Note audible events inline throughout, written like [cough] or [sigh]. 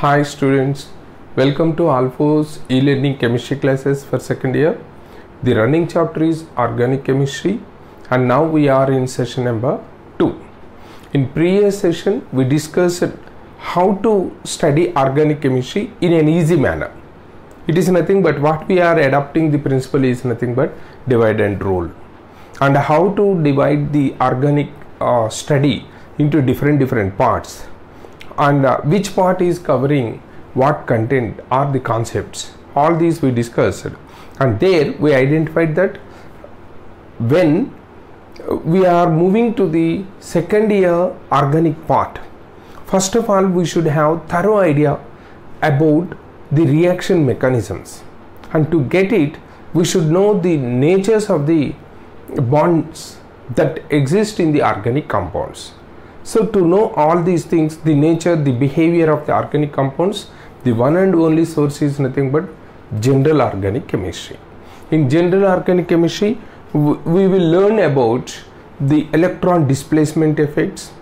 Hi students, welcome to Alphores e-learning chemistry classes for second year. The running chapter is organic chemistry and now we are in session number 2. In previous session we discussed how to study organic chemistry in an easy manner. It is nothing but what we are adopting the principle is nothing but divide and rule and how to divide the organic uh, study into different different parts and uh, which part is covering what content are the concepts? All these we discussed. And there we identified that when we are moving to the second year organic part first of all we should have thorough idea about the reaction mechanisms. And to get it we should know the natures of the bonds that exist in the organic compounds so to know all these things the nature the behavior of the organic compounds the one and only source is nothing but general organic chemistry. In general organic chemistry we will learn about the electron displacement effects.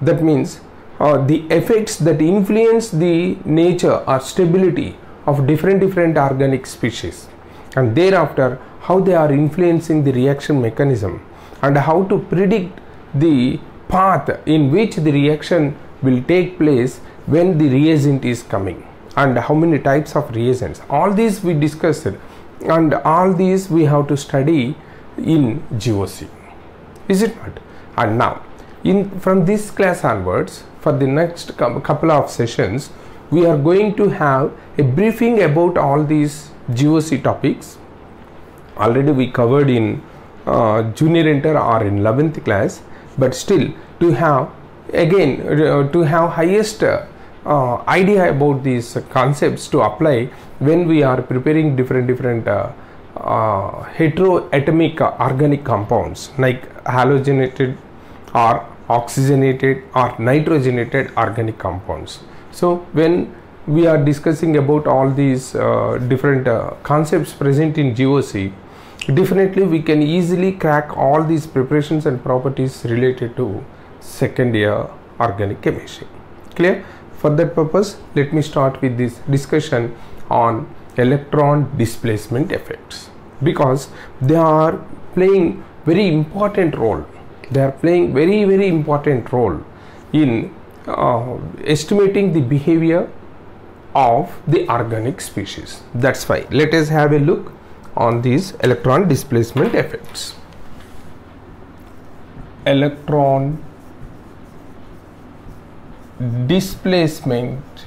That means uh, the effects that influence the nature or stability of different different organic species. And thereafter how they are influencing the reaction mechanism. And how to predict the path in which the reaction will take place when the reagent is coming and how many types of reagents. All these we discussed and all these we have to study in GOC is it not? And now in from this class onwards for the next couple of sessions we are going to have a briefing about all these GOC topics. Already we covered in uh, junior inter or in 11th class but still to have again uh, to have highest uh, idea about these concepts to apply when we are preparing different different uh, uh, heteroatomic organic compounds like halogenated or oxygenated or nitrogenated organic compounds. So when we are discussing about all these uh, different concepts present in GOC definitely we can easily crack all these preparations and properties related to second year organic chemistry. Clear? For that purpose let me start with this discussion on electron displacement effects. Because they are playing very important role. They are playing very very important role in uh, estimating the behavior of the organic species. That's why. Let us have a look on these electron displacement effects. Electron displacement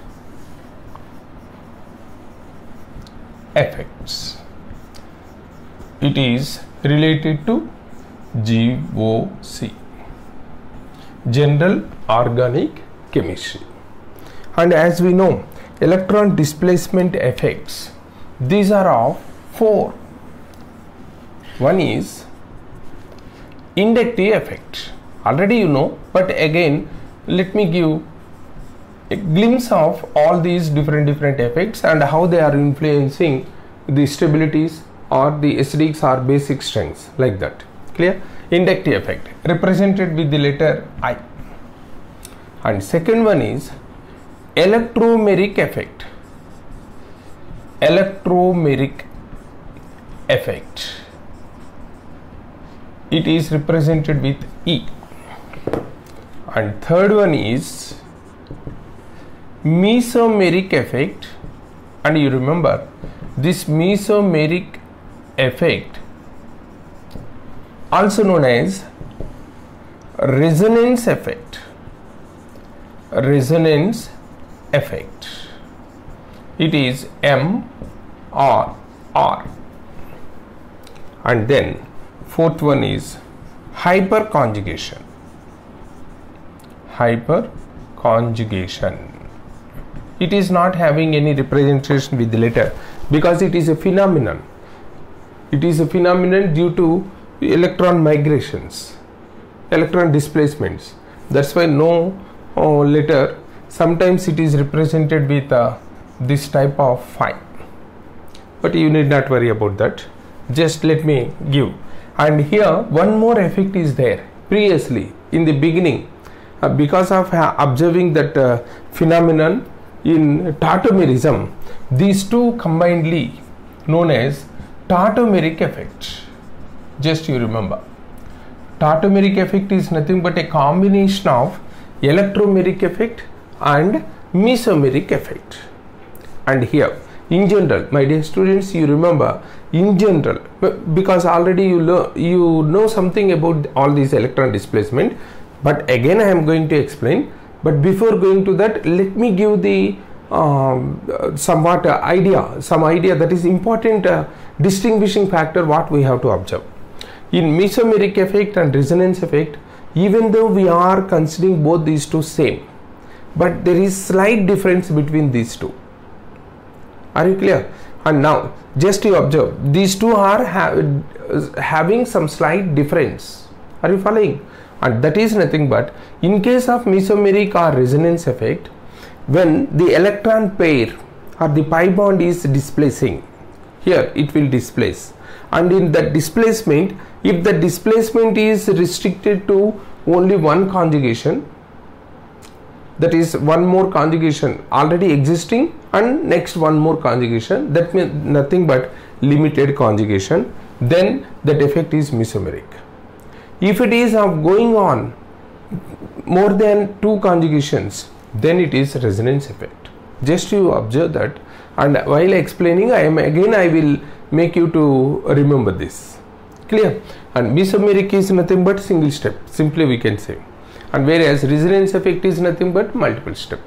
effects. It is related to GOC general organic chemistry. And as we know electron displacement effects these are of four. One is inductive effect. Already you know but again let me give a glimpse of all these different different effects and how they are influencing the stabilities or the acidics or basic strengths like that. Clear? Inductive effect represented with the letter I. And second one is electromeric effect. Electromeric effect. It is represented with E. And third one is mesomeric effect. And you remember this mesomeric effect also known as resonance effect. Resonance effect. It is M or R and then fourth one is hyperconjugation. Hyperconjugation. It is not having any representation with the letter because it is a phenomenon. It is a phenomenon due to electron migrations electron displacements. That's why no uh, letter sometimes it is represented with uh, this type of phi but you need not worry about that just let me give and here one more effect is there previously in the beginning uh, because of uh, observing that uh, phenomenon in tautomerism, these two combinedly known as tautomeric effect. Just you remember. Tautomeric effect is nothing but a combination of electromeric effect and mesomeric effect. And here, in general, my dear students, you remember in general. Because already you know you know something about all these electron displacement but again i am going to explain. But before going to that let me give the um, somewhat uh, idea some idea that is important uh, distinguishing factor what we have to observe. In mesomeric effect and resonance effect even though we are considering both these two same but there is slight difference between these two. Are you clear and now just you observe these two are ha having some slight difference. Are you following? And that is nothing but in case of mesomeric or resonance effect when the electron pair or the pi bond is displacing here it will displace. And in that displacement if the displacement is restricted to only one conjugation that is one more conjugation already existing and next one more conjugation. That means nothing but limited conjugation. Then that effect is mesomeric. If it is of going on more than two conjugations then it is resonance effect. Just you observe that. And while explaining i am again i will make you to remember this. Clear? And mesomeric is nothing but single step. Simply we can say and whereas resonance effect is nothing but multiple step.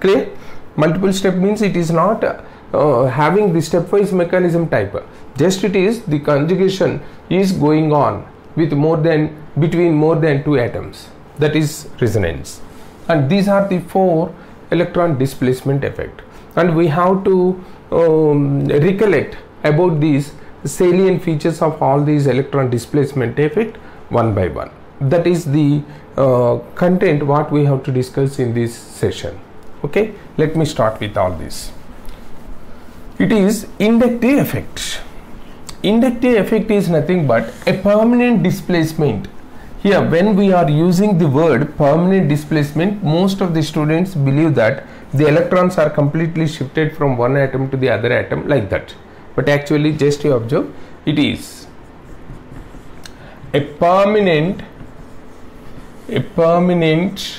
Clear? Multiple step means it is not uh, having the stepwise mechanism type. Just it is the conjugation is going on with more than between more than two atoms. That is resonance. And these are the four electron displacement effect. And we have to um, recollect about these salient features of all these electron displacement effect one by one. That is the uh, content what we have to discuss in this session. Okay? Let me start with all this. It is inductive effect. Inductive effect is nothing but a permanent displacement. Here when we are using the word permanent displacement most of the students believe that the electrons are completely shifted from one atom to the other atom like that. But actually just you observe it is a permanent a permanent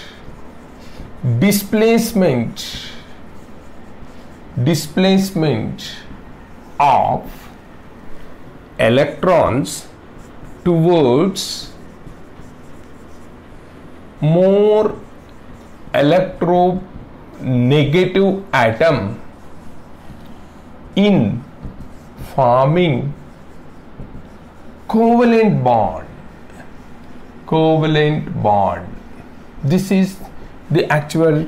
displacement displacement of electrons towards more electronegative atom in forming covalent bond covalent bond. This is the actual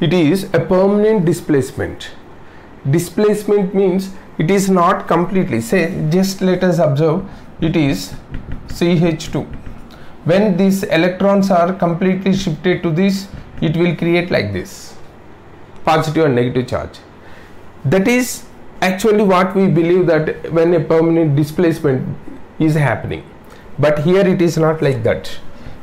it is a permanent displacement. Displacement means it is not completely say just let us observe it is CH2 when these electrons are completely shifted to this it will create like this positive and negative charge. That is actually what we believe that when a permanent displacement is happening but here it is not like that.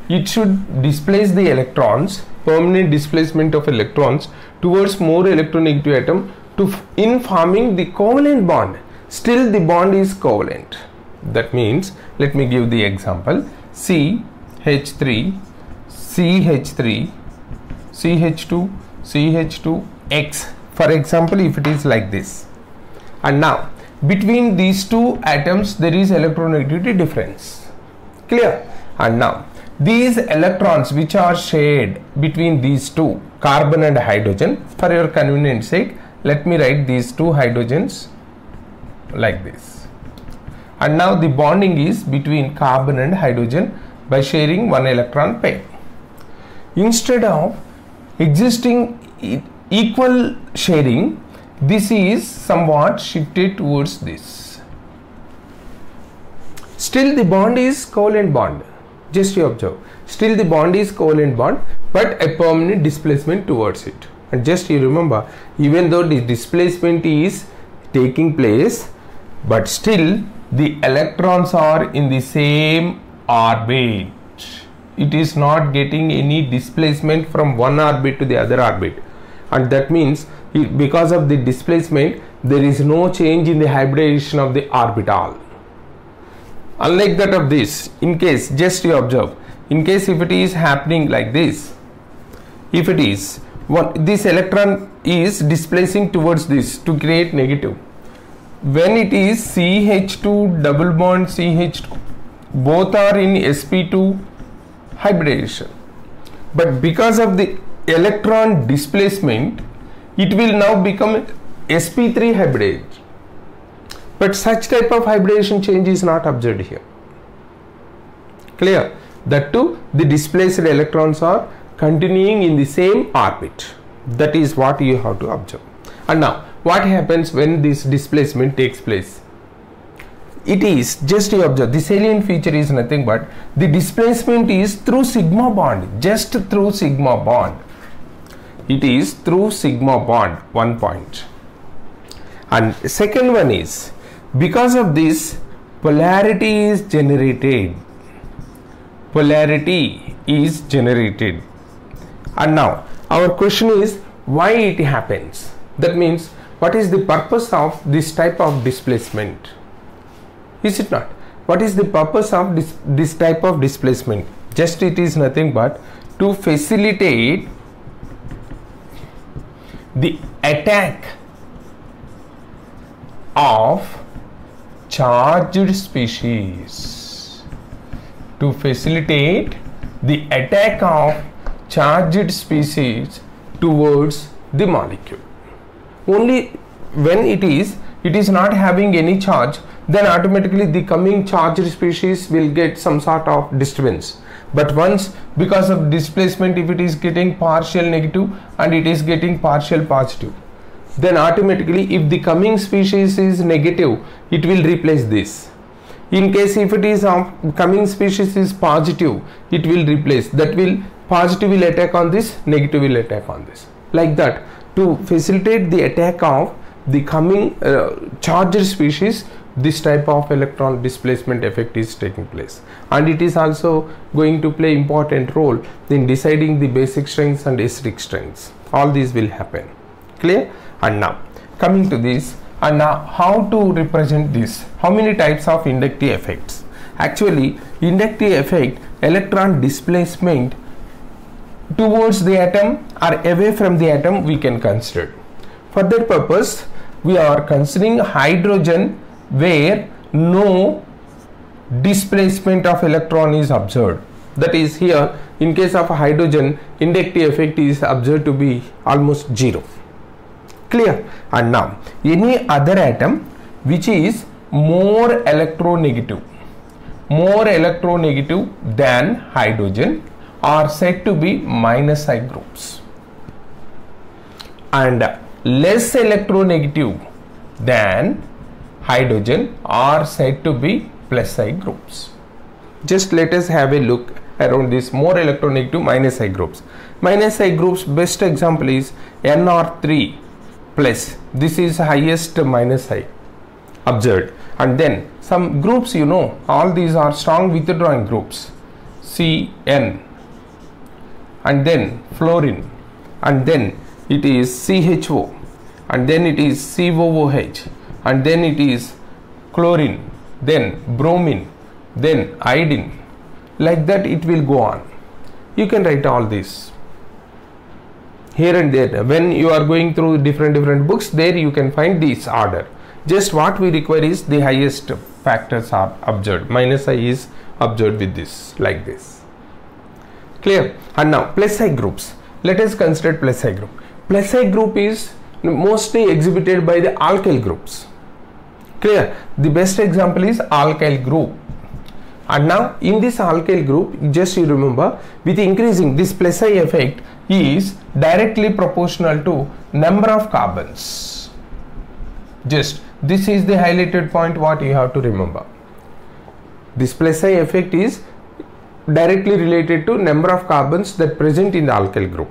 It should displace the electrons permanent displacement of electrons towards more electronegative atom to in forming the covalent bond. Still the bond is covalent. That means let me give the example. CH3 CH3 CH2 CH2 X. For example if it is like this. And now between these two atoms there is electronegativity difference clear? And now these electrons which are shared between these two carbon and hydrogen for your convenience sake let me write these two hydrogens like this. And now the bonding is between carbon and hydrogen by sharing one electron pair. Instead of existing equal sharing this is somewhat shifted towards this still the bond is covalent bond. Just you observe. Still the bond is covalent bond but a permanent displacement towards it. And just you remember even though the displacement is taking place but still the electrons are in the same orbit. It is not getting any displacement from one orbit to the other orbit. And that means it, because of the displacement there is no change in the hybridization of the orbital unlike that of this in case just you observe in case if it is happening like this if it is this electron is displacing towards this to create negative. When it is CH2 double bond CH2 both are in sp2 hybridization. But because of the electron displacement it will now become sp3 hybrid but such type of hybridization change is not observed here. Clear? That too the displaced electrons are continuing in the same orbit. That is what you have to observe. And now what happens when this displacement takes place? It is just you observe the salient feature is nothing but the displacement is through sigma bond just through sigma bond. It is through sigma bond one point. point. And second one is because of this polarity is generated. Polarity is generated. And now our question is why it happens? That means what is the purpose of this type of displacement? Is it not? What is the purpose of this, this type of displacement? Just it is nothing but to facilitate the attack of charged species to facilitate the attack of charged species towards the molecule. Only when it is it is not having any charge then automatically the coming charged species will get some sort of disturbance. But once because of displacement if it is getting partial negative and it is getting partial positive then automatically if the coming species is negative it will replace this. In case if it is of coming species is positive it will replace. That will positive will attack on this negative will attack on this. Like that. To facilitate the attack of the coming uh, charged species this type of electron displacement effect is taking place. And it is also going to play important role in deciding the basic strengths and acidic strengths. All these will happen clear? And now coming to this and now how to represent this? How many types of inductive effects? Actually inductive effect electron displacement towards the atom or away from the atom we can consider. For that purpose we are considering hydrogen where no displacement of electron is observed. That is here in case of hydrogen inductive effect is observed to be almost zero clear and now any other atom which is more electronegative more electronegative than hydrogen are said to be minus I groups and less electronegative than hydrogen are said to be plus I groups. Just let us have a look around this more electronegative minus I groups. Minus I groups best example is NR3 plus this is highest minus I observed. And then some groups you know all these are strong withdrawing groups. CN. And then fluorine. And then it is CHO and then it is COOH and then it is chlorine. Then bromine. Then iodine. Like that it will go on. You can write all this here and there. When you are going through different different books there you can find this order. Just what we require is the highest factors are observed. Minus i is observed with this like this. Clear? And now plus i groups. Let us consider plus i group. Plus i group is mostly exhibited by the alkyl groups. Clear? The best example is alkyl group. And now in this alkyl group just you remember with increasing this plus i effect is directly proportional to number of carbons. Just this is the highlighted point what you have to remember. This plus i effect is directly related to number of carbons that present in the alkyl group.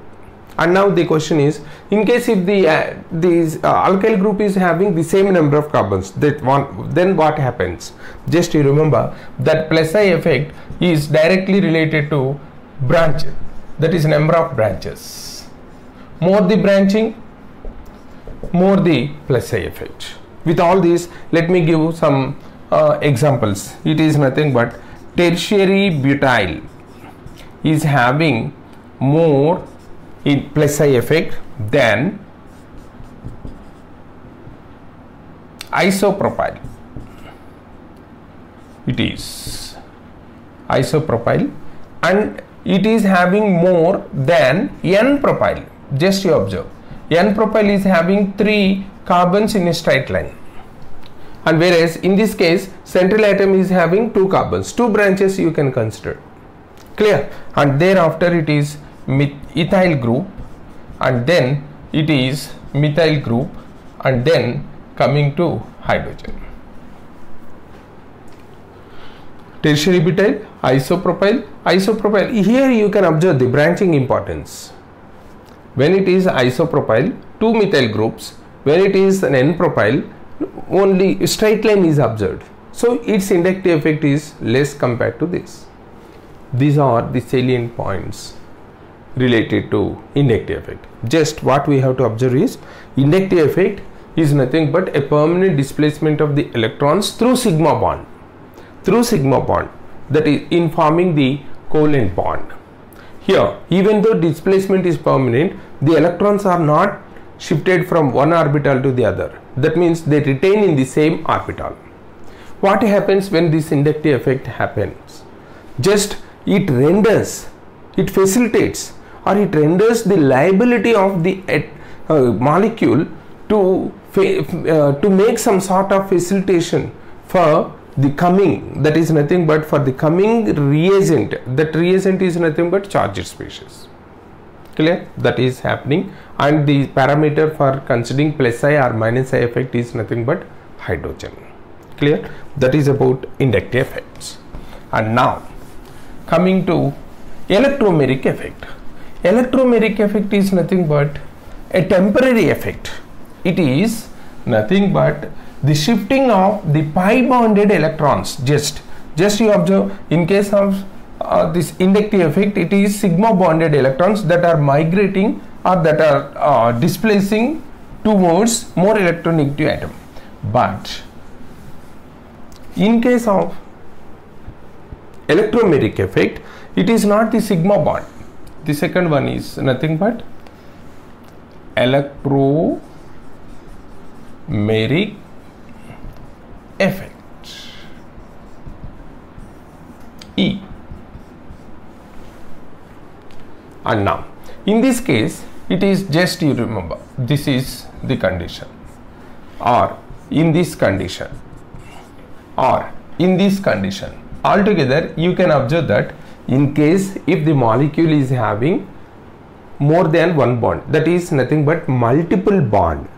And now the question is in case if the uh, uh, alkyl group is having the same number of carbons that one then what happens? Just you remember that plus i effect is directly related to branch that is number of branches. More the branching more the plus I effect. With all these let me give some uh, examples. It is nothing but tertiary butyl is having more in plus I effect than isopropyl. It is isopropyl and it is having more than n propyl. Just you observe. N propyl is having three carbons in a straight line. And whereas in this case central atom is having two carbons two branches you can consider. Clear? And thereafter it is ethyl group and then it is methyl group and then coming to hydrogen. Tertiary butyl isopropyl? Isopropyl. Here you can observe the branching importance. When it is isopropyl two methyl groups. When it is an n propyl only straight line is observed. So its inductive effect is less compared to this. These are the salient points related to inductive effect. Just what we have to observe is inductive effect is nothing but a permanent displacement of the electrons through sigma bond. Through sigma bond that is in forming the covalent bond. Here even though displacement is permanent the electrons are not shifted from one orbital to the other. That means they retain in the same orbital. What happens when this inductive effect happens? Just it renders it facilitates or it renders the liability of the uh, molecule to uh, to make some sort of facilitation for the coming that is nothing but for the coming reagent. That reagent is nothing but charged species. Clear? That is happening. And the parameter for considering plus i or minus i effect is nothing but hydrogen. Clear? That is about inductive effects. And now coming to electromeric effect. Electromeric effect is nothing but a temporary effect. It is nothing but the shifting of the pi bonded electrons. Just just you observe in case of uh, this inductive effect it is sigma bonded electrons that are migrating or that are uh, displacing towards more electronegative atom but in case of electromeric effect it is not the sigma bond. The second one is nothing but electro Meric effect. E. And now in this case it is just you remember this is the condition. Or in this condition. Or in this condition. Altogether you can observe that in case if the molecule is having more than one bond that is nothing but multiple bond.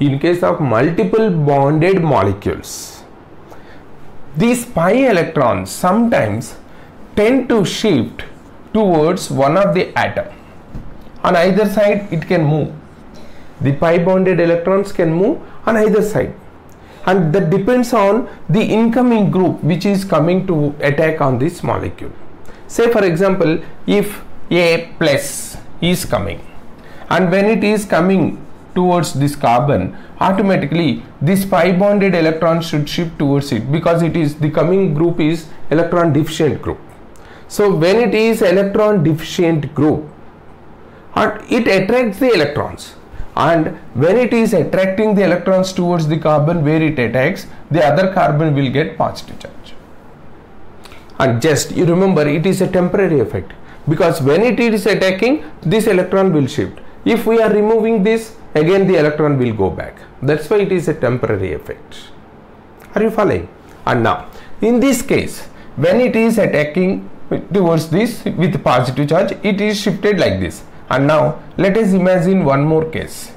In case of multiple bonded molecules. These pi electrons sometimes tend to shift towards one of the atom. On either side it can move. The pi bonded electrons can move on either side and that depends on the incoming group which is coming to attack on this molecule. Say for example if A plus is coming and when it is coming towards this carbon automatically this pi bonded electron should shift towards it because it is the coming group is electron deficient group. So when it is electron deficient group it attracts the electrons. And when it is attracting the electrons towards the carbon where it attacks the other carbon will get positive charge. And just you remember it is a temporary effect. Because when it is attacking this electron will shift. If we are removing this again the electron will go back. That's why it is a temporary effect. Are you following? And now in this case when it is attacking towards this with positive charge it is shifted like this. And now let us imagine one more case.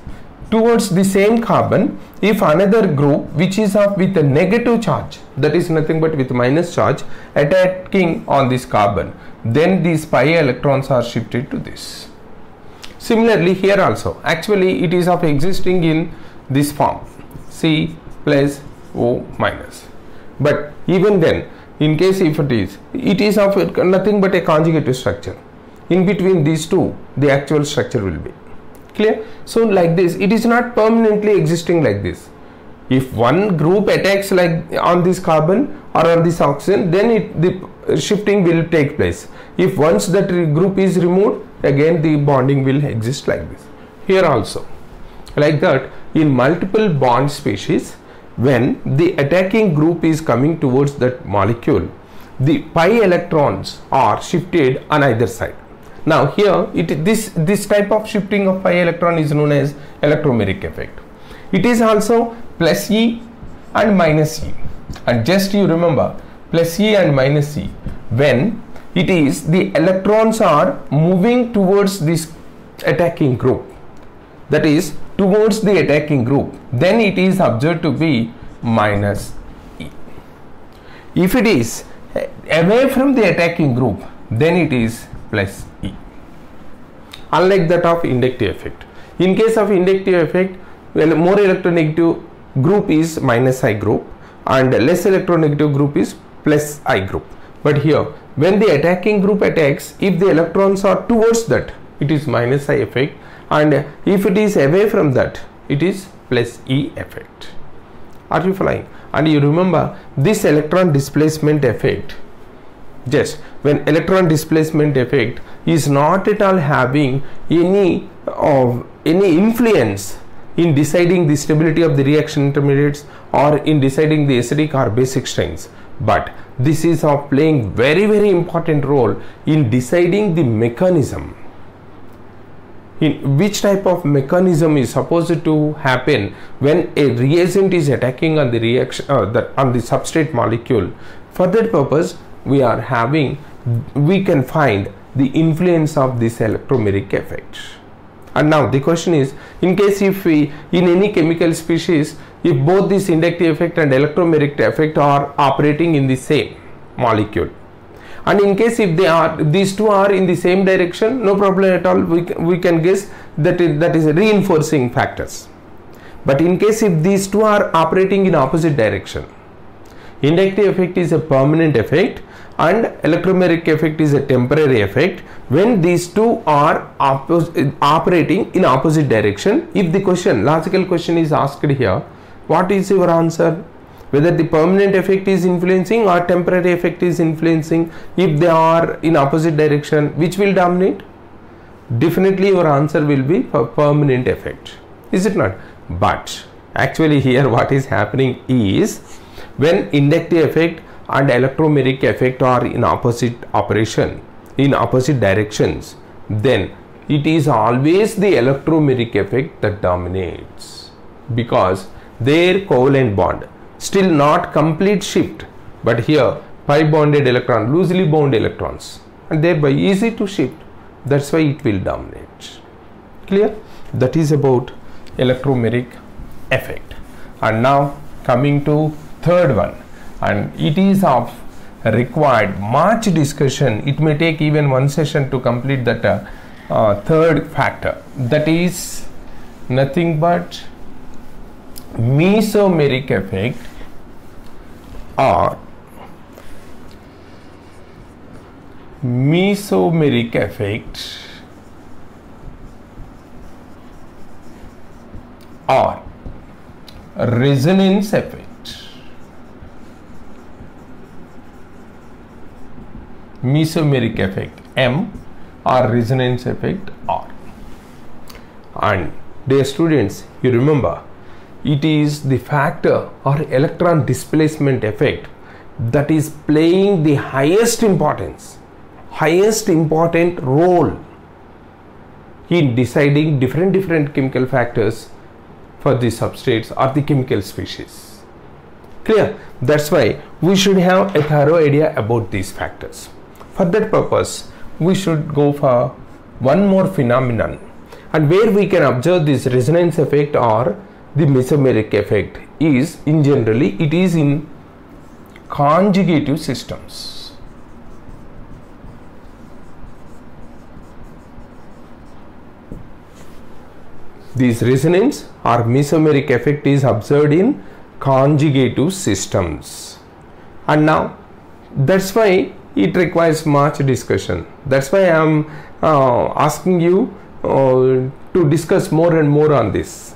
Towards the same carbon if another group which is of with a negative charge that is nothing but with minus charge attacking on this carbon then these pi electrons are shifted to this Similarly here also actually it is of existing in this form C plus O minus. But even then in case if it is it is of nothing but a conjugative structure. In between these two the actual structure will be. Clear? So like this it is not permanently existing like this. If one group attacks like on this carbon or on this oxygen then it the shifting will take place. If once that group is removed again the bonding will exist like this. Here also like that in multiple bond species when the attacking group is coming towards that molecule the pi electrons are shifted on either side. Now here it this this type of shifting of pi electron is known as electromeric effect. It is also plus e and minus e. And just you remember plus e and minus e when it is the electrons are moving towards this attacking group. That is towards the attacking group. Then it is observed to be minus e. If it is away from the attacking group then it is plus e. Unlike that of inductive effect. In case of inductive effect well more electronegative group is minus i group and less electronegative group is plus i group. But here when the attacking group attacks if the electrons are towards that it is minus i effect and if it is away from that it is plus e effect. Are you following? And you remember this electron displacement effect just when electron displacement effect is not at all having any of any influence in deciding the stability of the reaction intermediates or in deciding the acidic or basic strengths but this is of playing very very important role in deciding the mechanism. In which type of mechanism is supposed to happen when a reagent is attacking on the reaction uh, on the substrate molecule. For that purpose we are having we can find the influence of this electromeric effect and now the question is in case if we in any chemical species if both this inductive effect and electromeric effect are operating in the same molecule. And in case if they are these two are in the same direction no problem at all. We, we can guess that that is reinforcing factors. But in case if these two are operating in opposite direction inductive effect is a permanent effect and electromeric effect is a temporary effect. When these two are operating in opposite direction if the question logical question is asked here what is your answer? Whether the permanent effect is influencing or temporary effect is influencing if they are in opposite direction which will dominate? Definitely your answer will be for permanent effect. Is it not? But actually here [laughs] what is happening is when inductive effect and electromeric effect are in opposite operation in opposite directions then it is always the electromeric effect that dominates. Because their covalent bond. Still not complete shift. But here pi bonded electron loosely bound electrons. And thereby easy to shift. That's why it will dominate. Clear? That is about electromeric effect. And now coming to third one. And it is of required much discussion. It may take even one session to complete that uh, uh, third factor. That is nothing but mesomeric effect or mesomeric effect or resonance effect. Mesomeric effect M or resonance effect R. And dear students, you remember it is the factor or electron displacement effect that is playing the highest importance, highest important role in deciding different different chemical factors for the substrates or the chemical species. Clear? That's why we should have a thorough idea about these factors. For that purpose, we should go for one more phenomenon and where we can observe this resonance effect or the mesomeric effect is in generally it is in conjugative systems. This resonance or mesomeric effect is observed in conjugative systems and now that's why it requires much discussion that's why i am uh, asking you uh, to discuss more and more on this.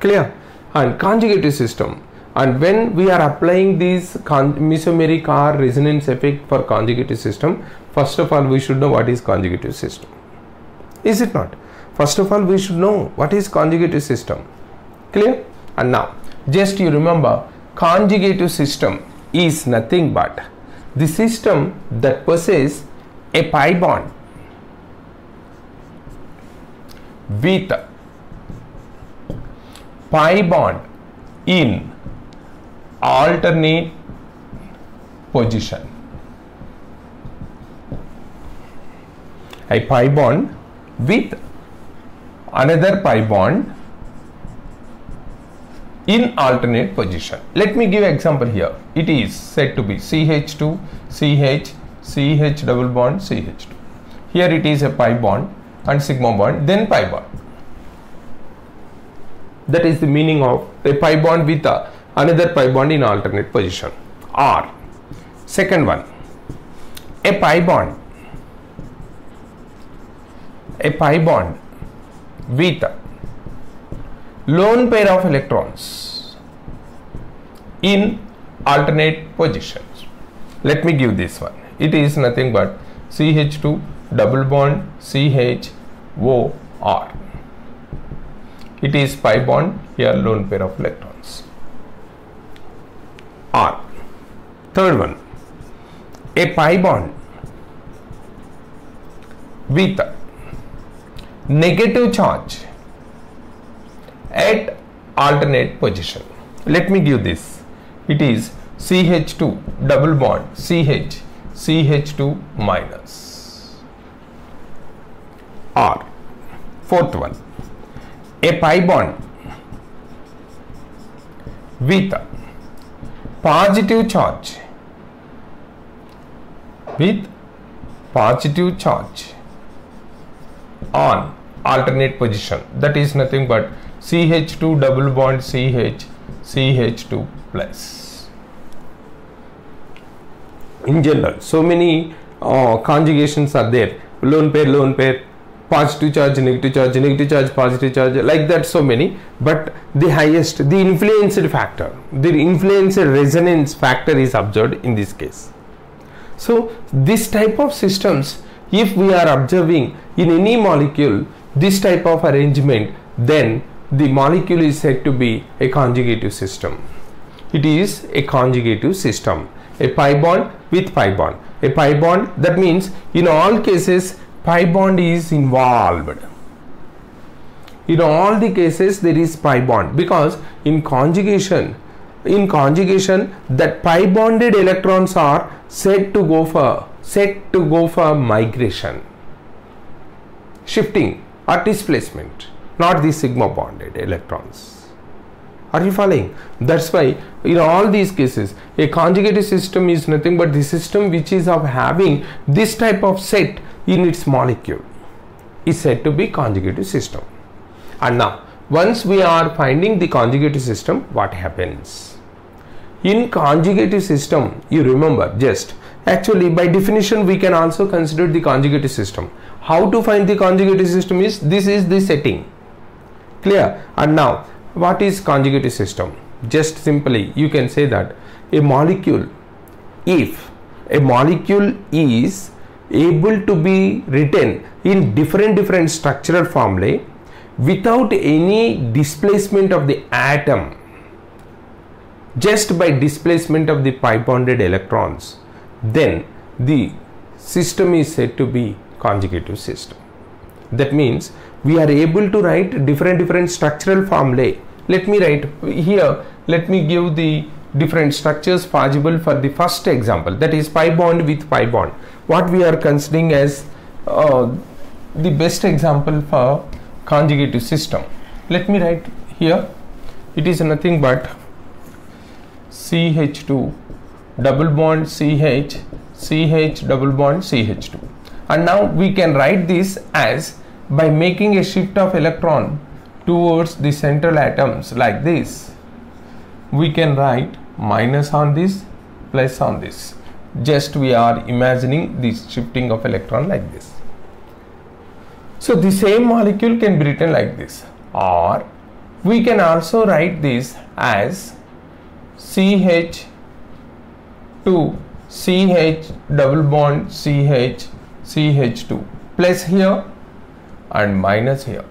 Clear? And conjugative system. And when we are applying this mesomeric or resonance effect for conjugative system, first of all, we should know what is conjugative system. Is it not? First of all, we should know what is conjugative system. Clear? And now, just you remember, conjugative system is nothing but the system that possesses a pi bond with pi bond in alternate position. A pi bond with another pi bond in alternate position. Let me give example here. It is said to be CH2, CH, CH double bond, CH2. Here it is a pi bond and sigma bond, then pi bond. That is the meaning of a pi bond with a, another pi bond in alternate position. Or second one, a pi bond, a pi bond with lone pair of electrons in alternate positions. Let me give this one. It is nothing but CH2 double bond CH O R. It is pi bond here lone pair of electrons. R. Third one, a pi bond with negative charge at alternate position. Let me give this. It is CH2 double bond CH CH2 minus R. Fourth one, a pi bond. With positive charge. With positive charge. On. Alternate position. That is nothing but CH2 double bond CH CH2 plus. In general, so many uh, conjugations are there. Lone pair, lone pair, positive charge, negative charge, negative charge, positive charge, like that so many. But the highest, the influenced factor, the influenced resonance factor is observed in this case. So this type of systems, if we are observing in any molecule, this type of arrangement, then the molecule is said to be a conjugative system. It is a conjugative system, a pi bond with pi bond. A pi bond that means in all cases pi bond is involved. In all the cases there is pi bond because in conjugation in conjugation that pi bonded electrons are said to go for said to go for migration shifting or displacement not the sigma bonded electrons. Are you following? That's why in all these cases a conjugated system is nothing but the system which is of having this type of set in its molecule is said to be conjugative system. And now once we are finding the conjugative system what happens? In conjugative system you remember just actually by definition we can also consider the conjugative system. How to find the conjugative system is this is the setting clear and now what is conjugative system just simply you can say that a molecule if a molecule is able to be written in different different structural formulae without any displacement of the atom. Just by displacement of the pi bonded electrons then the system is said to be conjugative system. That means we are able to write different different structural formulae let me write here let me give the different structures possible for the first example. That is pi bond with pi bond. What we are considering as uh, the best example for conjugative system. Let me write here. It is nothing but CH2 double bond CH CH double bond CH2 and now we can write this as by making a shift of electron towards the central atoms like this. We can write minus on this plus on this. Just we are imagining this shifting of electron like this. So the same molecule can be written like this. Or we can also write this as CH2 CH double bond CH CH2 plus here and minus here.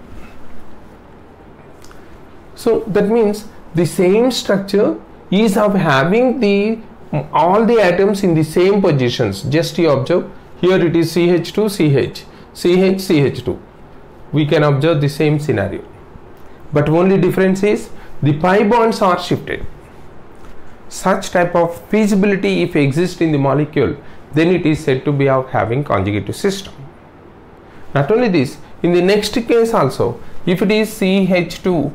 So that means the same structure is of having the all the atoms in the same positions. Just you observe here it is CH2 CH CH CH2. We can observe the same scenario. But only difference is the pi bonds are shifted. Such type of feasibility if exists in the molecule then it is said to be of having conjugative system. Not only this, in the next case also, if it is CH2,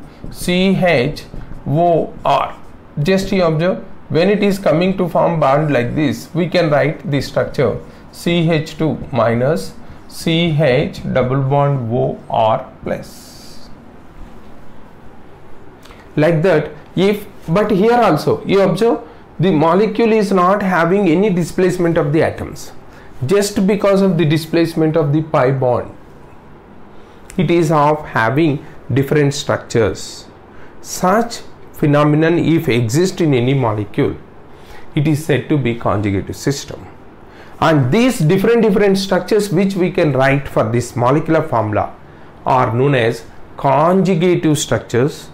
CHOR, just you observe, when it is coming to form bond like this, we can write the structure. CH2 minus CH double bond OR plus. Like that, if, but here also, you observe, the molecule is not having any displacement of the atoms. Just because of the displacement of the pi bond it is of having different structures. Such phenomenon if exist in any molecule it is said to be conjugative system and these different different structures which we can write for this molecular formula are known as conjugative structures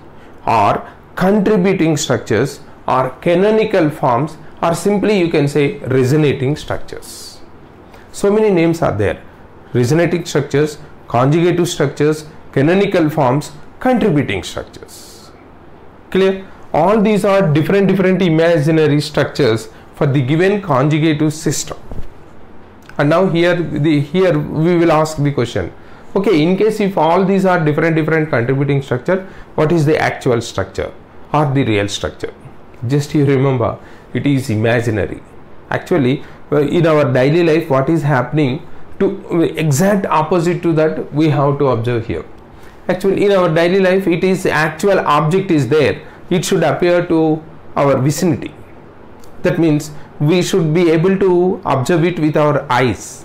or contributing structures or canonical forms or simply you can say resonating structures. So many names are there. Resonating structures, conjugative structures, canonical forms, contributing structures. Clear? All these are different different imaginary structures for the given conjugative system. And now here the here we will ask the question. Okay, in case if all these are different different contributing structure, what is the actual structure or the real structure? just you remember it is imaginary actually in our daily life what is happening to exact opposite to that we have to observe here actually in our daily life it is actual object is there. It should appear to our vicinity. That means we should be able to observe it with our eyes.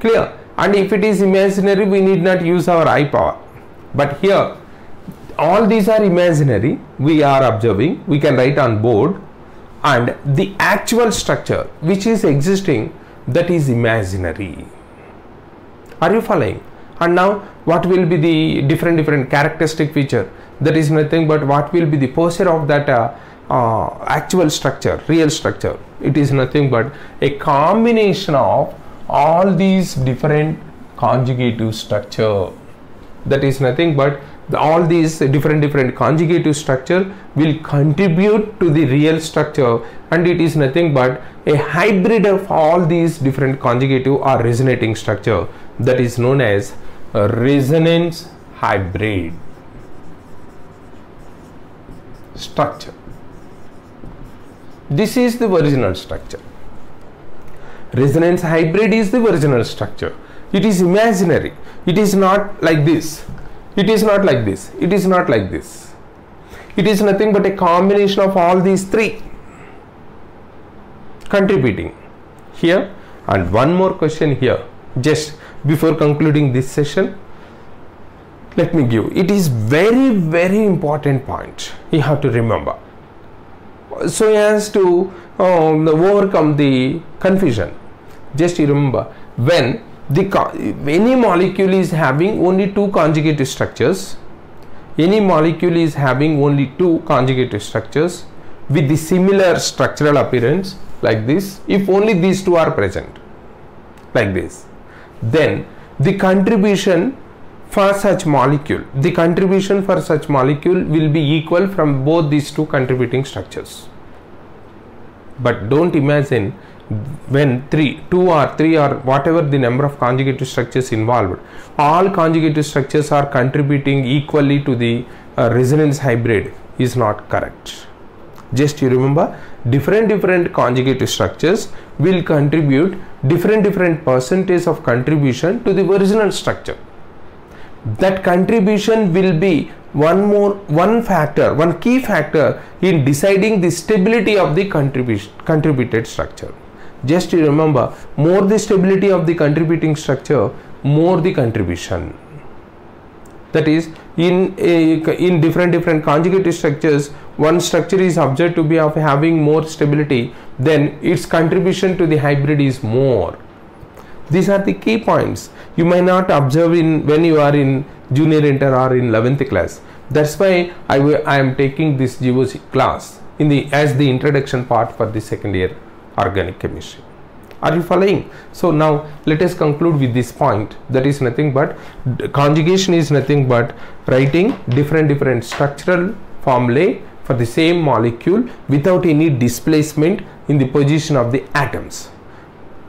Clear? And if it is imaginary we need not use our eye power. But here all these are imaginary. We are observing. We can write on board. And the actual structure which is existing that is imaginary. Are you following and now what will be the different different characteristic feature? That is nothing but what will be the posture of that uh, uh, actual structure real structure. It is nothing but a combination of all these different conjugative structure. That is nothing but all these different different conjugative structure will contribute to the real structure. And it is nothing but a hybrid of all these different conjugative or resonating structure. That is known as resonance hybrid structure. This is the original structure. Resonance hybrid is the original structure. It is imaginary. It is not like this. It is not like this. It is not like this. It is nothing but a combination of all these three contributing. Here and one more question here. Just before concluding this session let me give it is very very important point you have to remember. So as to um, overcome the confusion just remember when the any molecule is having only two conjugative structures any molecule is having only two conjugative structures with the similar structural appearance like this if only these two are present like this then the contribution for such molecule the contribution for such molecule will be equal from both these two contributing structures but don't imagine when three, two or three or whatever the number of conjugative structures involved, all conjugative structures are contributing equally to the uh, resonance hybrid is not correct. Just you remember, different different conjugate structures will contribute different different percentage of contribution to the original structure. That contribution will be one more one factor, one key factor in deciding the stability of the contribution contributed structure just you remember more the stability of the contributing structure more the contribution that is in in different different conjugative structures one structure is observed to be of having more stability then its contribution to the hybrid is more. These are the key points. You may not observe in when you are in junior inter or in 11th class. That's why I, I am taking this GOC class in the as the introduction part for the second year organic chemistry are you following? So now let us conclude with this point. That is nothing but conjugation is nothing but writing different different structural formulae for the same molecule without any displacement in the position of the atoms.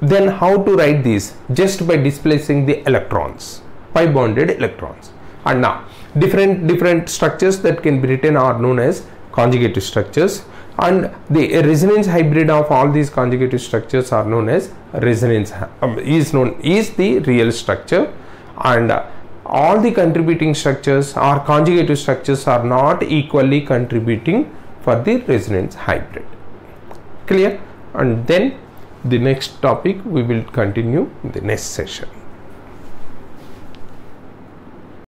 Then how to write this? Just by displacing the electrons pi bonded electrons. And now different different structures that can be written are known as conjugative structures and the resonance hybrid of all these conjugative structures are known as resonance um, is known is the real structure. And uh, all the contributing structures or conjugative structures are not equally contributing for the resonance hybrid. Clear? And then the next topic we will continue in the next session